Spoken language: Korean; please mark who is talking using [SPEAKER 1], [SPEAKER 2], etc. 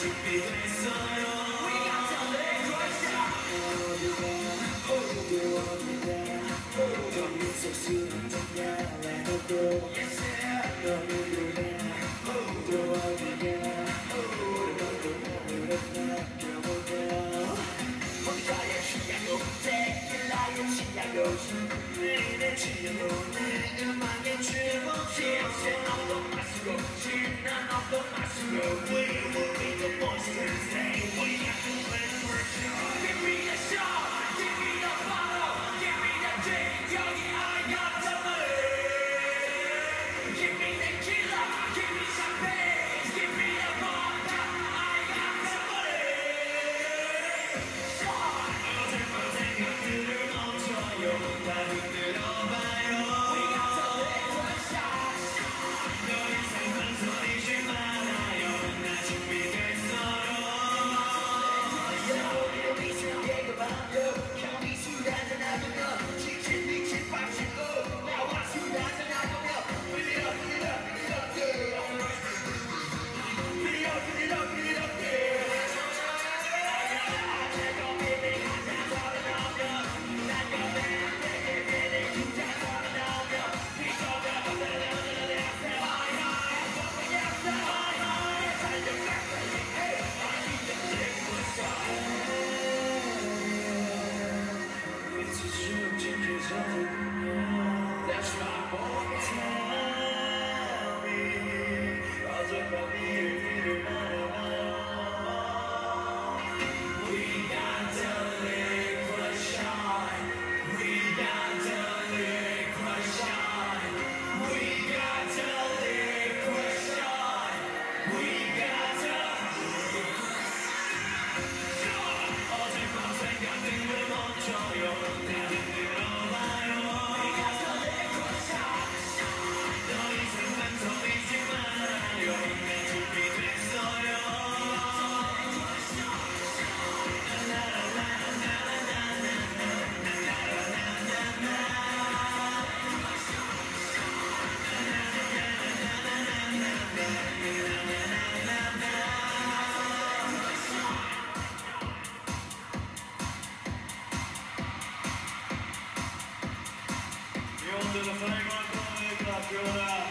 [SPEAKER 1] We will Thursday. della Saimo Antonio,